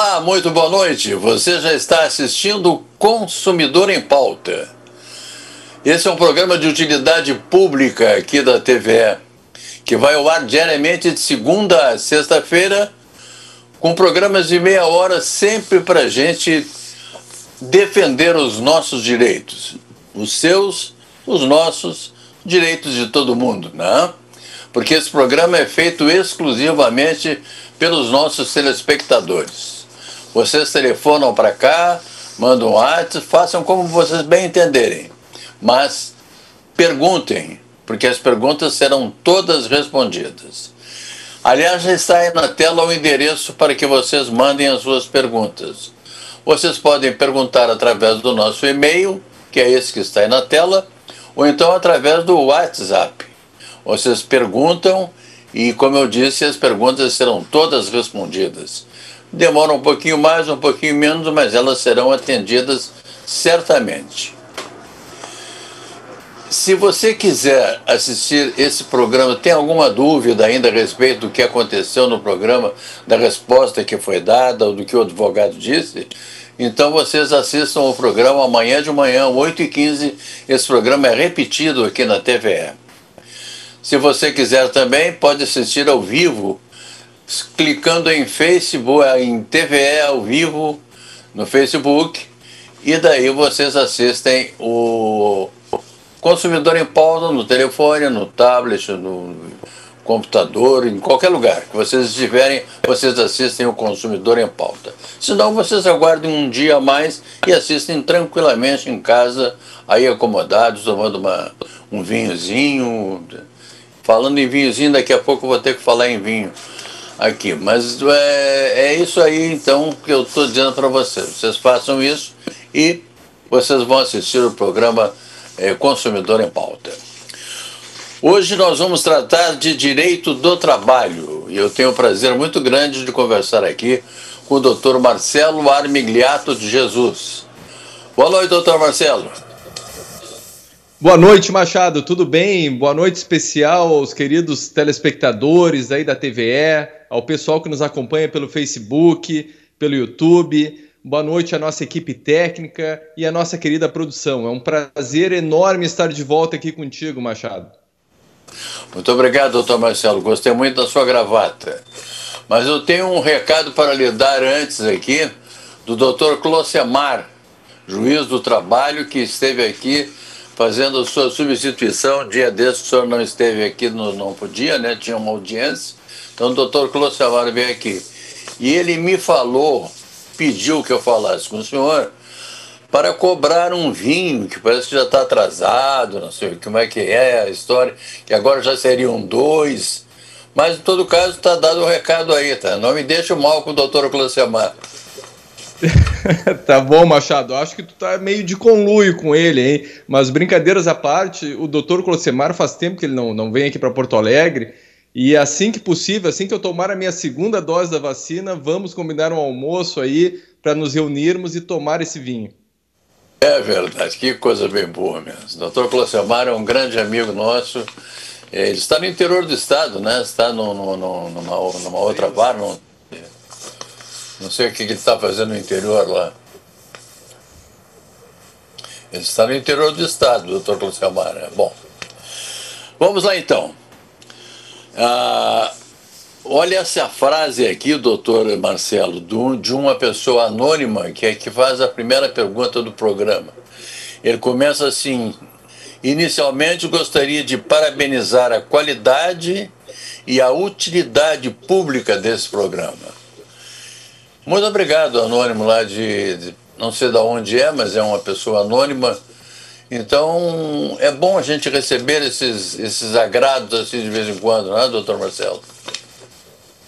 Olá, muito boa noite. Você já está assistindo Consumidor em Pauta. Esse é um programa de utilidade pública aqui da TVE, que vai ao ar diariamente de segunda a sexta-feira, com programas de meia hora sempre para a gente defender os nossos direitos, os seus, os nossos, direitos de todo mundo, né? Porque esse programa é feito exclusivamente pelos nossos telespectadores. Vocês telefonam para cá, mandam um WhatsApp, façam como vocês bem entenderem. Mas perguntem, porque as perguntas serão todas respondidas. Aliás, já está aí na tela o endereço para que vocês mandem as suas perguntas. Vocês podem perguntar através do nosso e-mail, que é esse que está aí na tela, ou então através do WhatsApp. Vocês perguntam e, como eu disse, as perguntas serão todas respondidas. Demora um pouquinho mais, um pouquinho menos, mas elas serão atendidas certamente. Se você quiser assistir esse programa, tem alguma dúvida ainda a respeito do que aconteceu no programa, da resposta que foi dada ou do que o advogado disse, então vocês assistam o programa amanhã de manhã, 8h15. Esse programa é repetido aqui na TVE. Se você quiser também, pode assistir ao vivo, clicando em Facebook, em TVE ao vivo no Facebook, e daí vocês assistem o consumidor em pauta no telefone, no tablet, no computador, em qualquer lugar que vocês estiverem, vocês assistem o consumidor em pauta. Senão vocês aguardem um dia a mais e assistem tranquilamente em casa, aí acomodados, tomando uma, um vinhozinho. Falando em vinhozinho, daqui a pouco eu vou ter que falar em vinho aqui. Mas é, é isso aí então que eu estou dizendo para vocês. Vocês façam isso e vocês vão assistir o programa é, Consumidor em Pauta. Hoje nós vamos tratar de direito do trabalho e eu tenho o prazer muito grande de conversar aqui com o doutor Marcelo Armigliato de Jesus. Boa noite, doutor Marcelo. Boa noite, Machado, tudo bem? Boa noite especial aos queridos telespectadores aí da TVE, ao pessoal que nos acompanha pelo Facebook, pelo YouTube. Boa noite à nossa equipe técnica e à nossa querida produção. É um prazer enorme estar de volta aqui contigo, Machado. Muito obrigado, doutor Marcelo. Gostei muito da sua gravata. Mas eu tenho um recado para lhe dar antes aqui do doutor Clocemar, juiz do trabalho, que esteve aqui fazendo sua substituição. Dia desse o senhor não esteve aqui, não, não podia, né? Tinha uma audiência. Então o doutor Clocemar veio aqui. E ele me falou, pediu que eu falasse com o senhor, para cobrar um vinho, que parece que já está atrasado, não sei como é que é a história, que agora já seriam dois. Mas, em todo caso, está dado o um recado aí, tá? Não me deixa mal com o doutor Clocemar. tá bom, Machado. Acho que tu tá meio de conluio com ele, hein? Mas brincadeiras à parte, o doutor Clocemar faz tempo que ele não, não vem aqui para Porto Alegre. E assim que possível, assim que eu tomar a minha segunda dose da vacina, vamos combinar um almoço aí para nos reunirmos e tomar esse vinho. É verdade, que coisa bem boa mesmo. O doutor Clocemar é um grande amigo nosso. Ele está no interior do estado, né? Está no, no, no, numa, numa outra bar. No, não sei o que ele está fazendo no interior lá. Ele está no interior do estado, doutor Clocemar. É, bom, vamos lá então. Ah, olha essa frase aqui, doutor Marcelo, de uma pessoa anônima que é que faz a primeira pergunta do programa. Ele começa assim: Inicialmente, gostaria de parabenizar a qualidade e a utilidade pública desse programa. Muito obrigado, anônimo lá de, de não sei de onde é, mas é uma pessoa anônima. Então, é bom a gente receber esses, esses agrados assim de vez em quando, não é, doutor Marcelo?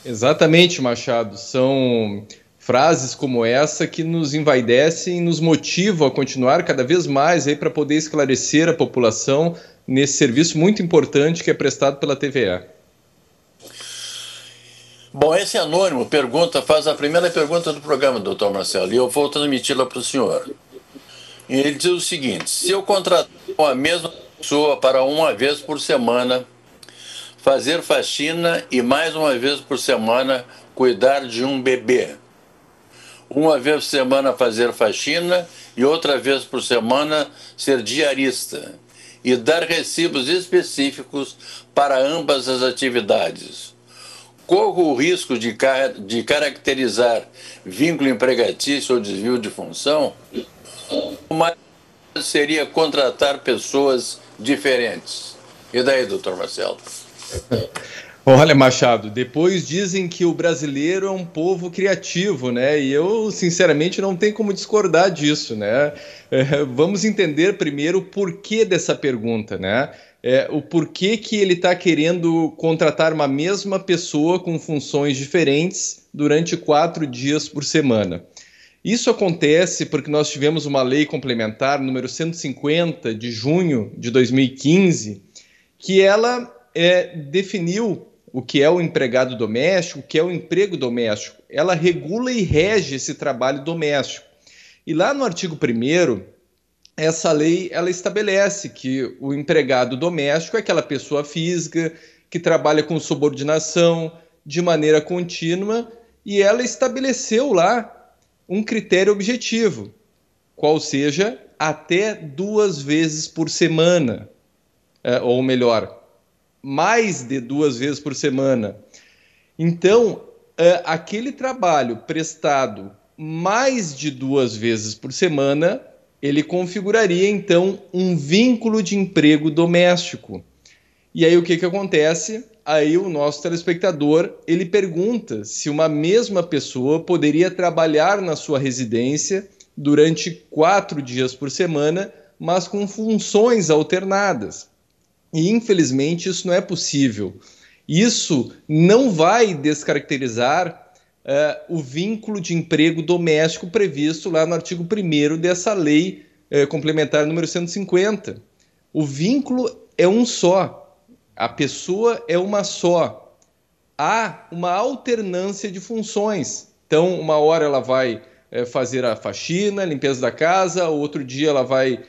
Exatamente, Machado. São frases como essa que nos envaidecem e nos motivam a continuar cada vez mais aí para poder esclarecer a população nesse serviço muito importante que é prestado pela TVA. Bom, esse anônimo pergunta, faz a primeira pergunta do programa, doutor Marcelo, e eu vou transmiti-la para o senhor. Ele diz o seguinte: se eu contratar a mesma pessoa para uma vez por semana fazer faxina e mais uma vez por semana cuidar de um bebê, uma vez por semana fazer faxina e outra vez por semana ser diarista e dar recibos específicos para ambas as atividades. Corro o risco de, car de caracterizar vínculo empregatício ou desvio de função, mas seria contratar pessoas diferentes. E daí, doutor Marcelo? Olha, Machado, depois dizem que o brasileiro é um povo criativo, né? E eu, sinceramente, não tenho como discordar disso, né? É, vamos entender primeiro o porquê dessa pergunta, né? É, o porquê que ele está querendo contratar uma mesma pessoa com funções diferentes durante quatro dias por semana. Isso acontece porque nós tivemos uma lei complementar, número 150, de junho de 2015, que ela é, definiu o que é o empregado doméstico, o que é o emprego doméstico. Ela regula e rege esse trabalho doméstico. E lá no artigo 1 essa lei ela estabelece que o empregado doméstico é aquela pessoa física que trabalha com subordinação de maneira contínua e ela estabeleceu lá um critério objetivo, qual seja até duas vezes por semana, é, ou melhor, mais de duas vezes por semana. Então, é, aquele trabalho prestado mais de duas vezes por semana, ele configuraria então um vínculo de emprego doméstico. E aí o que, que acontece? Aí o nosso telespectador ele pergunta se uma mesma pessoa poderia trabalhar na sua residência durante quatro dias por semana, mas com funções alternadas. E infelizmente isso não é possível. Isso não vai descaracterizar uh, o vínculo de emprego doméstico previsto lá no artigo 1 dessa lei uh, complementar número 150. O vínculo é um só, a pessoa é uma só. Há uma alternância de funções. Então, uma hora ela vai uh, fazer a faxina, limpeza da casa, outro dia ela vai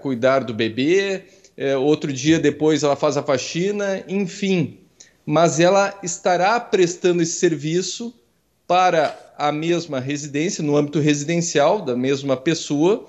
cuidar do bebê, é, outro dia depois ela faz a faxina, enfim. Mas ela estará prestando esse serviço para a mesma residência, no âmbito residencial da mesma pessoa,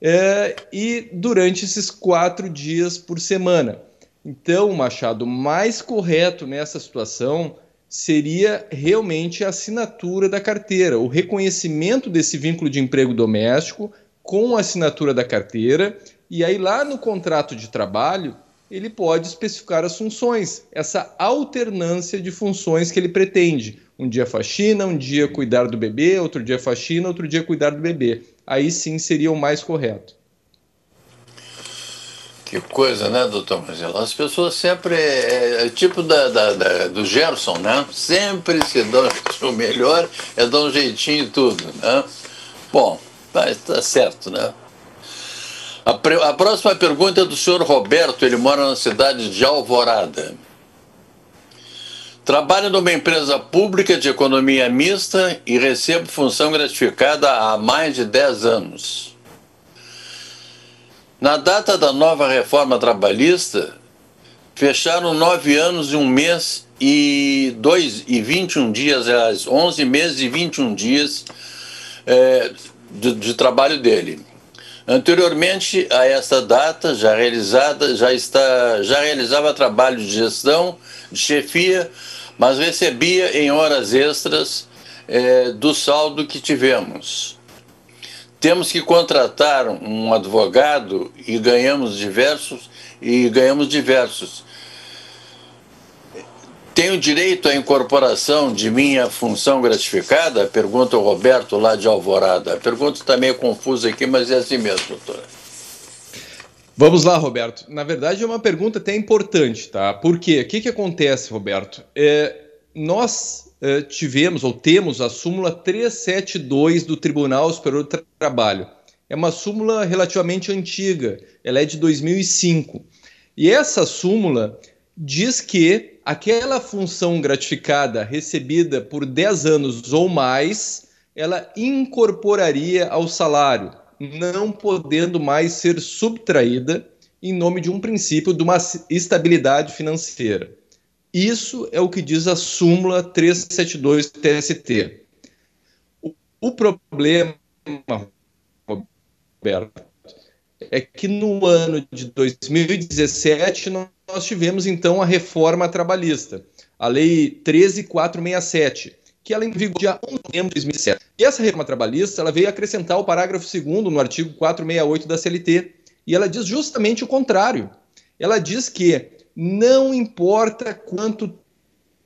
é, e durante esses quatro dias por semana. Então, Machado, mais correto nessa situação seria realmente a assinatura da carteira, o reconhecimento desse vínculo de emprego doméstico com a assinatura da carteira e aí, lá no contrato de trabalho, ele pode especificar as funções, essa alternância de funções que ele pretende. Um dia faxina, um dia cuidar do bebê, outro dia faxina, outro dia cuidar do bebê. Aí sim seria o mais correto. Que coisa, né, doutor Marcelo? As pessoas sempre. É, é tipo da, da, da, do Gerson, né? Sempre se dão o melhor, é dar um jeitinho e tudo, né? Bom, tá, tá certo, né? A, a próxima pergunta é do senhor Roberto, ele mora na cidade de Alvorada. Trabalho numa empresa pública de economia mista e recebo função gratificada há mais de 10 anos. Na data da nova reforma trabalhista, fecharam nove anos e um mês e, dois, e 21 dias, aliás, 11 meses e 21 dias é, de, de trabalho dele. Anteriormente a esta data, já realizada, já está, já realizava trabalho de gestão, de chefia, mas recebia em horas extras é, do saldo que tivemos. Temos que contratar um advogado e ganhamos diversos e ganhamos diversos. Tenho direito à incorporação de minha função gratificada? Pergunta o Roberto lá de Alvorada. A pergunta está meio confusa aqui, mas é assim mesmo, doutora. Vamos lá, Roberto. Na verdade, é uma pergunta até importante, tá? Por quê? O que, que acontece, Roberto? É, nós é, tivemos ou temos a súmula 372 do Tribunal Superior do Trabalho. É uma súmula relativamente antiga, ela é de 2005. E essa súmula diz que aquela função gratificada recebida por 10 anos ou mais, ela incorporaria ao salário, não podendo mais ser subtraída em nome de um princípio de uma estabilidade financeira. Isso é o que diz a súmula 372 TST. O problema, Roberto, é que no ano de 2017 nós tivemos então a reforma trabalhista, a Lei 13467, que ela em vigor dia 1 de novembro de 2007. E essa reforma trabalhista ela veio acrescentar o parágrafo 2 no artigo 468 da CLT, e ela diz justamente o contrário. Ela diz que não importa quanto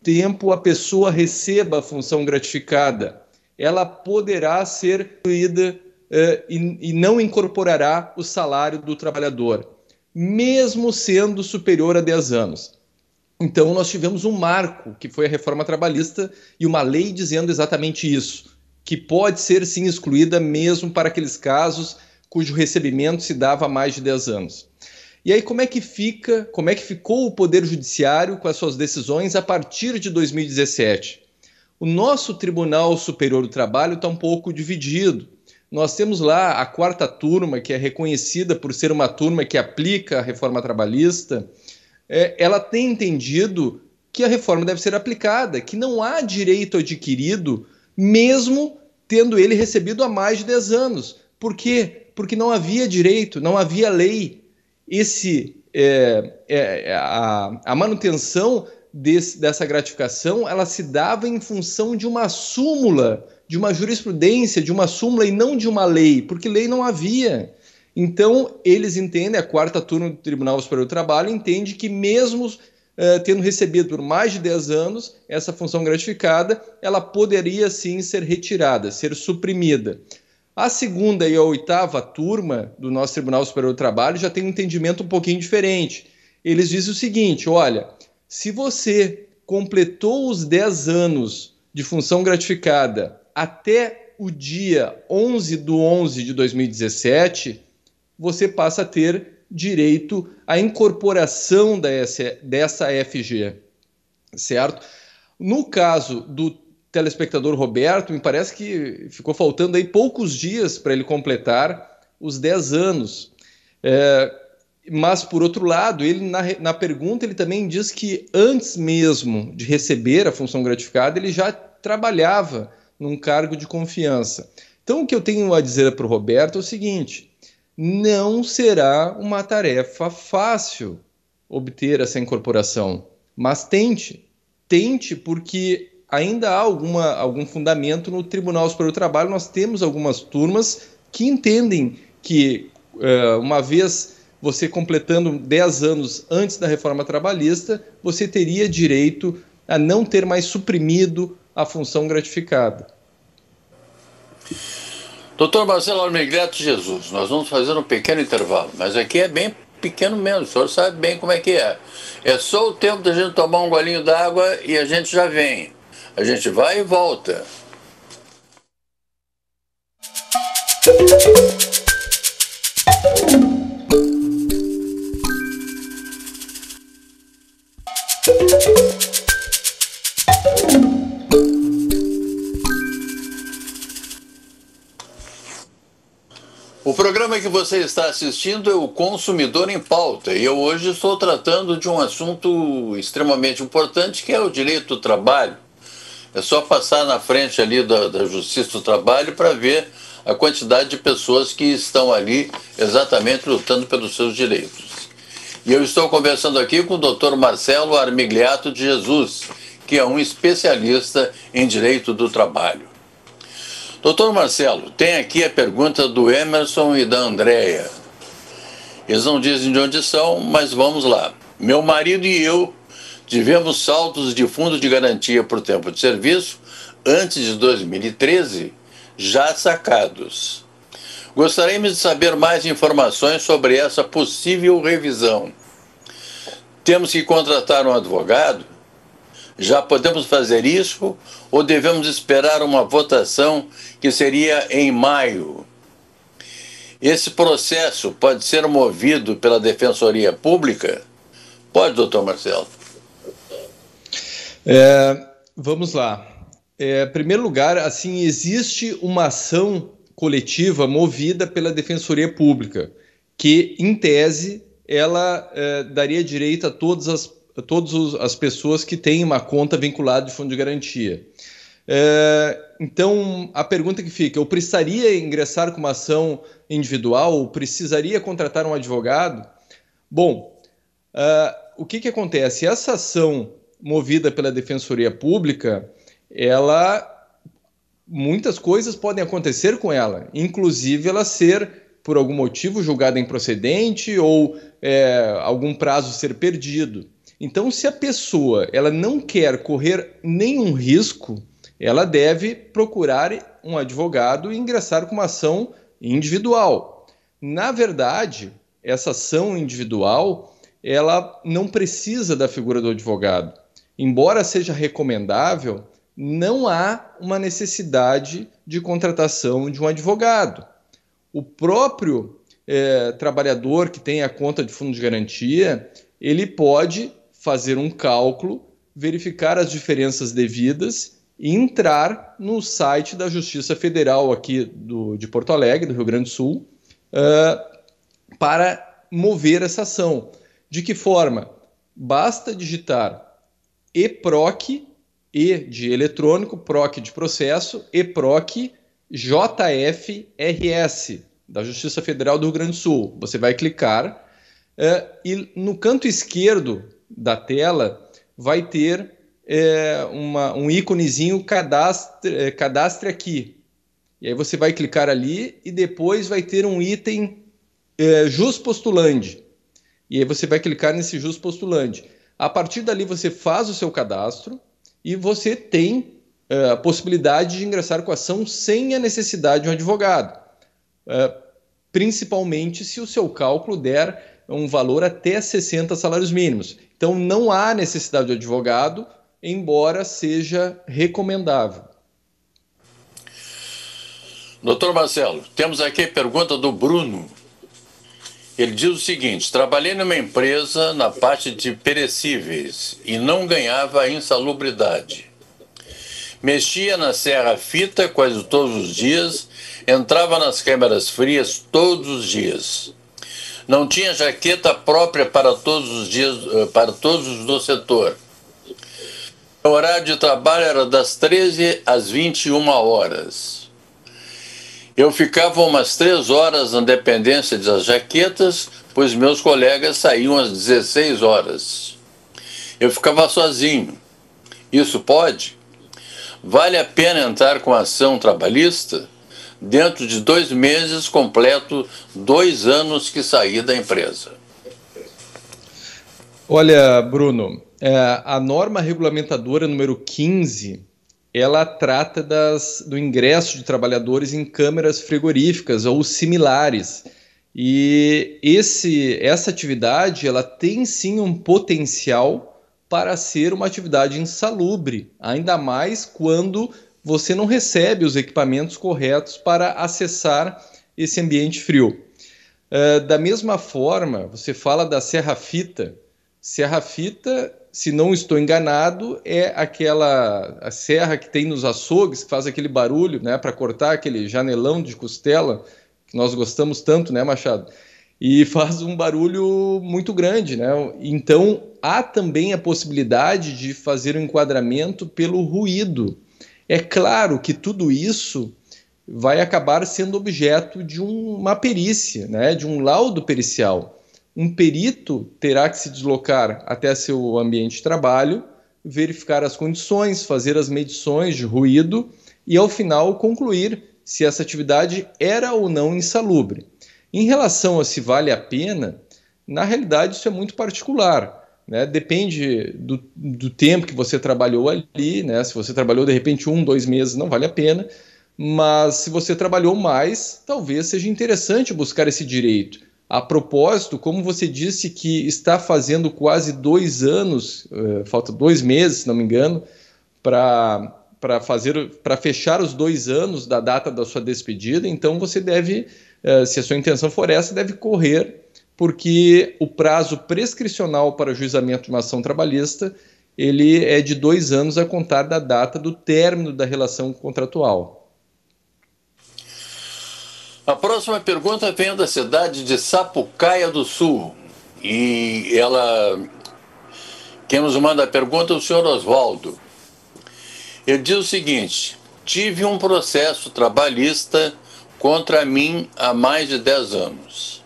tempo a pessoa receba a função gratificada, ela poderá ser incluída uh, e, e não incorporará o salário do trabalhador, mesmo sendo superior a 10 anos. Então, nós tivemos um marco, que foi a reforma trabalhista, e uma lei dizendo exatamente isso, que pode ser sim excluída mesmo para aqueles casos cujo recebimento se dava há mais de 10 anos. E aí, como é que fica, como é que ficou o Poder Judiciário com as suas decisões a partir de 2017? O nosso Tribunal Superior do Trabalho está um pouco dividido. Nós temos lá a quarta turma, que é reconhecida por ser uma turma que aplica a reforma trabalhista. É, ela tem entendido que a reforma deve ser aplicada, que não há direito adquirido, mesmo tendo ele recebido há mais de 10 anos. Por quê? Porque não havia direito, não havia lei. Esse, é, é, a, a manutenção desse, dessa gratificação ela se dava em função de uma súmula de uma jurisprudência, de uma súmula e não de uma lei, porque lei não havia. Então, eles entendem, a quarta turma do Tribunal Superior do Trabalho entende que mesmo uh, tendo recebido por mais de 10 anos essa função gratificada, ela poderia sim ser retirada, ser suprimida. A segunda e a oitava turma do nosso Tribunal Superior do Trabalho já tem um entendimento um pouquinho diferente. Eles dizem o seguinte: olha, se você completou os 10 anos de função gratificada até o dia 11 de 11 de 2017, você passa a ter direito à incorporação dessa, FG, certo? No caso do telespectador Roberto, me parece que ficou faltando aí poucos dias para ele completar os 10 anos. É, mas, por outro lado, ele na, na pergunta ele também diz que antes mesmo de receber a função gratificada, ele já trabalhava num cargo de confiança. Então, o que eu tenho a dizer para o Roberto é o seguinte: não será uma tarefa fácil obter essa incorporação, mas tente. Tente, porque ainda há alguma, algum fundamento no Tribunal Superior do Trabalho. Nós temos algumas turmas que entendem que, uh, uma vez você completando 10 anos antes da reforma trabalhista, você teria direito a não ter mais suprimido a função gratificada. Doutor Marcelo Almigreto Jesus, nós vamos fazer um pequeno intervalo, mas aqui é bem pequeno mesmo, o senhor sabe bem como é que é. É só o tempo da gente tomar um golinho d'água e a gente já vem. A gente vai e volta. Programa que você está assistindo é o Consumidor em Pauta e eu hoje estou tratando de um assunto extremamente importante que é o direito do trabalho. É só passar na frente ali da, da Justiça do Trabalho para ver a quantidade de pessoas que estão ali exatamente lutando pelos seus direitos. E eu estou conversando aqui com o Dr. Marcelo Armigliato de Jesus, que é um especialista em direito do trabalho. Doutor Marcelo, tem aqui a pergunta do Emerson e da Andréia. Eles não dizem de onde são, mas vamos lá. Meu marido e eu tivemos saltos de fundo de garantia por tempo de serviço antes de 2013 já sacados. Gostaríamos de saber mais informações sobre essa possível revisão. Temos que contratar um advogado? Já podemos fazer isso ou devemos esperar uma votação que seria em maio? Esse processo pode ser movido pela Defensoria Pública? Pode, doutor Marcelo. É, vamos lá. É, em primeiro lugar, assim, existe uma ação coletiva movida pela Defensoria Pública, que, em tese, ela é, daria direito a todas as todas as pessoas que têm uma conta vinculada de fundo de garantia. É, então, a pergunta que fica: eu precisaria ingressar com uma ação individual? Ou precisaria contratar um advogado? Bom, uh, o que, que acontece? Essa ação movida pela Defensoria Pública, ela muitas coisas podem acontecer com ela, inclusive ela ser por algum motivo julgada improcedente ou é, algum prazo ser perdido. Então, se a pessoa ela não quer correr nenhum risco, ela deve procurar um advogado e ingressar com uma ação individual. Na verdade, essa ação individual ela não precisa da figura do advogado. Embora seja recomendável, não há uma necessidade de contratação de um advogado. O próprio é, trabalhador que tem a conta de fundo de garantia, ele pode fazer um cálculo, verificar as diferenças devidas e entrar no site da Justiça Federal aqui do, de Porto Alegre, do Rio Grande do Sul, uh, para mover essa ação. De que forma? Basta digitar EPROC, E de eletrônico, PROC de processo, EPROC JFRS, da Justiça Federal do Rio Grande do Sul. Você vai clicar é, e no canto esquerdo da tela vai ter é, uma, um íconezinho cadastre, é, cadastre aqui. E aí você vai clicar ali e depois vai ter um item é, Jus Postulante. E aí você vai clicar nesse Jus Postulante. A partir dali você faz o seu cadastro e você tem é, a possibilidade de ingressar com a ação sem a necessidade de um advogado, é, principalmente se o seu cálculo der um valor até 60 salários mínimos. Então não há necessidade de advogado, embora seja recomendável. Doutor Marcelo, temos aqui a pergunta do Bruno. Ele diz o seguinte: trabalhei numa empresa na parte de perecíveis e não ganhava insalubridade. Mexia na serra-fita quase todos os dias, entrava nas câmeras frias todos os dias. Não tinha jaqueta própria para todos os dias, eh, para todos os do setor. O horário de trabalho era das 13 às 21 horas. Eu ficava umas três horas na dependência das jaquetas, pois meus colegas saíam às 16 horas. Eu ficava sozinho. Isso pode? Vale a pena entrar com ação trabalhista? Dentro de dois meses, completo dois anos que saí da empresa. Olha, Bruno, é, a norma regulamentadora número 15 ela trata das, do ingresso de trabalhadores em câmeras frigoríficas ou similares. E esse, essa atividade ela tem sim um potencial para ser uma atividade insalubre, ainda mais quando você não recebe os equipamentos corretos para acessar esse ambiente frio. Uh, da mesma forma, você fala da serra-fita. Serra-fita, se não estou enganado, é aquela a serra que tem nos açougues, que faz aquele barulho né, para cortar aquele janelão de costela, que nós gostamos tanto, né, Machado? e faz um barulho muito grande, né? Então há também a possibilidade de fazer um enquadramento pelo ruído. É claro que tudo isso vai acabar sendo objeto de uma perícia, né? De um laudo pericial. Um perito terá que se deslocar até seu ambiente de trabalho, verificar as condições, fazer as medições de ruído e, ao final, concluir se essa atividade era ou não insalubre. Em relação a se vale a pena, na realidade isso é muito particular. Né? Depende do, do tempo que você trabalhou ali, né? se você trabalhou de repente um, dois meses, não vale a pena, mas se você trabalhou mais, talvez seja interessante buscar esse direito. A propósito, como você disse que está fazendo quase dois anos, uh, falta dois meses, se não me engano, para para fazer para fechar os dois anos da data da sua despedida, então você deve eh, se a sua intenção for essa, deve correr, porque o prazo prescricional para juizamento de uma ação trabalhista ele é de dois anos a contar da data do término da relação contratual. A próxima pergunta vem da cidade de Sapucaia do Sul. E ela. Quem nos manda a pergunta é o senhor Oswaldo. Ele diz o seguinte: tive um processo trabalhista contra mim há mais de 10 anos.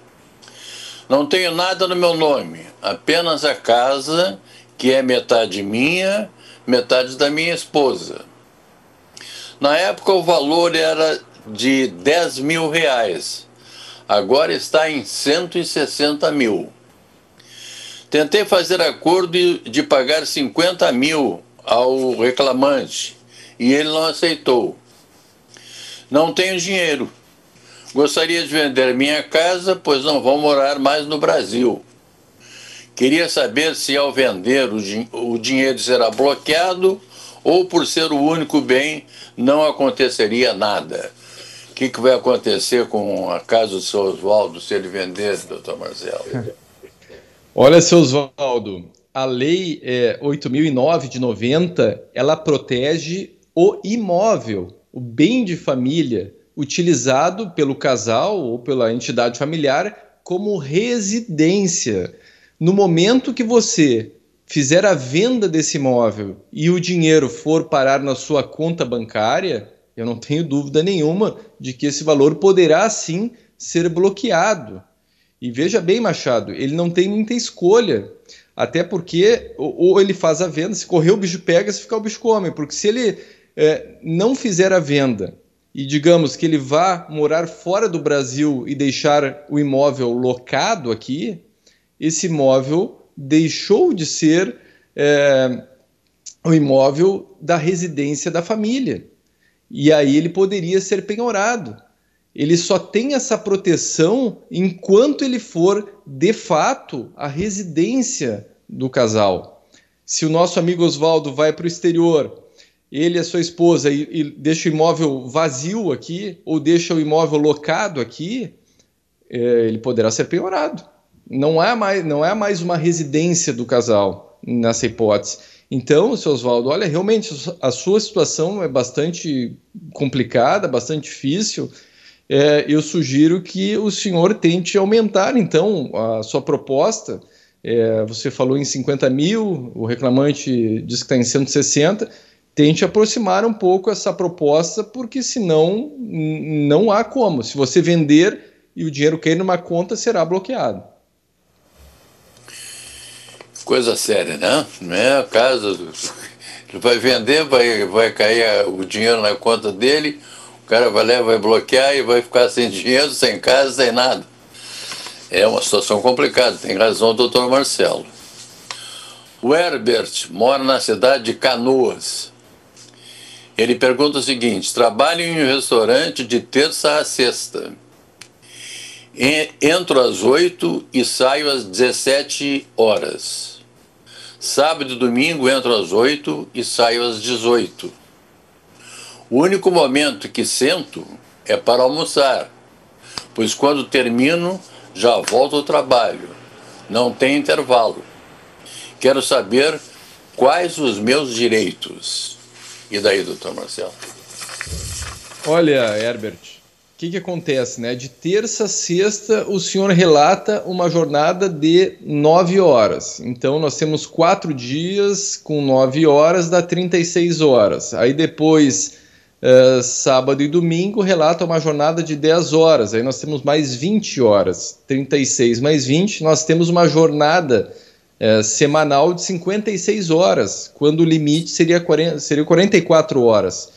Não tenho nada no meu nome, apenas a casa, que é metade minha, metade da minha esposa. Na época o valor era de 10 mil reais, agora está em 160 mil. Tentei fazer acordo de pagar 50 mil ao reclamante e ele não aceitou. Não tenho dinheiro. Gostaria de vender minha casa, pois não vou morar mais no Brasil. Queria saber se ao vender o, din o dinheiro será bloqueado ou por ser o único bem não aconteceria nada. O que, que vai acontecer com a casa do seu Oswaldo se ele vender, doutor Marcelo? Olha, seu Oswaldo, a lei é, 8.009 de 90, ela protege o imóvel, o bem de família, utilizado pelo casal ou pela entidade familiar como residência. No momento que você fizer a venda desse imóvel e o dinheiro for parar na sua conta bancária, eu não tenho dúvida nenhuma de que esse valor poderá sim ser bloqueado. E veja bem, Machado, ele não tem muita escolha. Até porque ou ele faz a venda, se correr o bicho pega, se ficar o bicho come. Porque se ele é, não fizer a venda e digamos que ele vá morar fora do Brasil e deixar o imóvel locado aqui, esse imóvel deixou de ser é, o imóvel da residência da família. E aí ele poderia ser penhorado ele só tem essa proteção enquanto ele for de fato a residência do casal. Se o nosso amigo Oswaldo vai para o exterior, ele e a sua esposa e, e, deixa o imóvel vazio aqui ou deixa o imóvel locado aqui, é, ele poderá ser penhorado. Não é mais, não é mais uma residência do casal nessa hipótese. Então, seu Oswaldo, olha, realmente a sua situação é bastante complicada, bastante difícil é, eu sugiro que o senhor tente aumentar, então, a sua proposta. É, você falou em 50 mil, o reclamante diz que está em 160. Tente aproximar um pouco essa proposta, porque senão não há como. Se você vender e o dinheiro cair numa conta, será bloqueado. Coisa séria, né? Não é a casa. Ele vai vender, vai, vai cair o dinheiro na conta dele o cara vai levar, vai bloquear e vai ficar sem dinheiro, sem casa, sem nada. É uma situação complicada, tem razão o doutor Marcelo. O Herbert mora na cidade de Canoas. Ele pergunta o seguinte: trabalho em um restaurante de terça a sexta. Entro às 8 e saio às 17 horas. Sábado e domingo entro às 8 e saio às 18. O único momento que sento é para almoçar, pois quando termino já volto ao trabalho. Não tem intervalo. Quero saber quais os meus direitos. E daí, doutor Marcelo? Olha, Herbert, o que, que acontece, né? De terça a sexta, o senhor relata uma jornada de nove horas. Então, nós temos quatro dias com nove horas, dá 36 horas. Aí depois Uh, sábado e domingo relata uma jornada de 10 horas. Aí nós temos mais 20 horas. 36 mais 20, nós temos uma jornada uh, semanal de 56 horas, quando o limite seria, 40, seria 44 horas.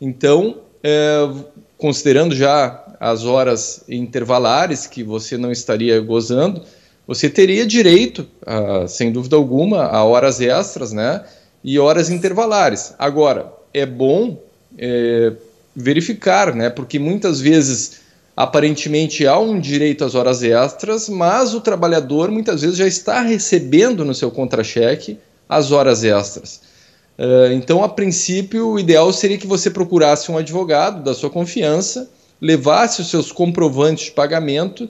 Então, uh, considerando já as horas intervalares que você não estaria gozando, você teria direito, sem dúvida alguma, a horas extras né, e horas intervalares. Agora, é bom é, verificar, né? Porque muitas vezes aparentemente há um direito às horas extras, mas o trabalhador muitas vezes já está recebendo no seu contra-cheque as horas extras. Uh, então, a princípio, o ideal seria que você procurasse um advogado da sua confiança, levasse os seus comprovantes de pagamento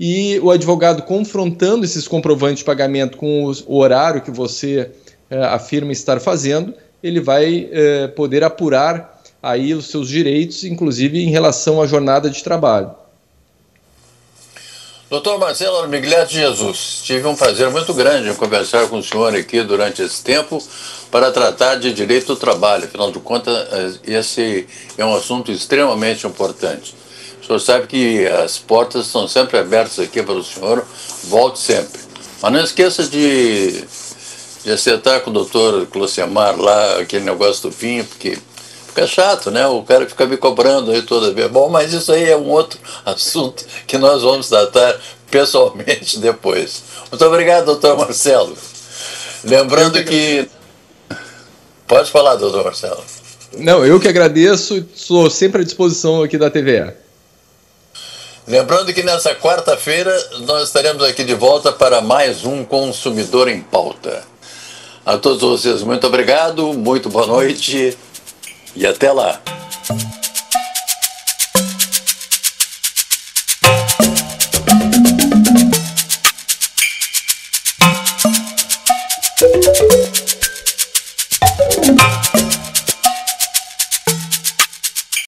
e o advogado confrontando esses comprovantes de pagamento com o horário que você uh, afirma estar fazendo, ele vai uh, poder apurar aí os seus direitos, inclusive em relação à jornada de trabalho. Doutor Marcelo Migliete Jesus, tive um prazer muito grande em conversar com o senhor aqui durante esse tempo para tratar de direito do trabalho. Afinal de contas, esse é um assunto extremamente importante. O senhor sabe que as portas estão sempre abertas aqui para o senhor, volte sempre. Mas não esqueça de, de acertar com o doutor Clocemar lá aquele negócio do vinho, porque fica chato, né? O cara fica me cobrando aí toda vez. Bom, mas isso aí é um outro assunto que nós vamos tratar pessoalmente depois. Muito obrigado, doutor Marcelo. Lembrando que. Pode falar, doutor Marcelo. Não, eu que agradeço, estou sempre à disposição aqui da TVE. Lembrando que nessa quarta-feira nós estaremos aqui de volta para mais um Consumidor em Pauta. A todos vocês, muito obrigado, muito boa noite e até lá!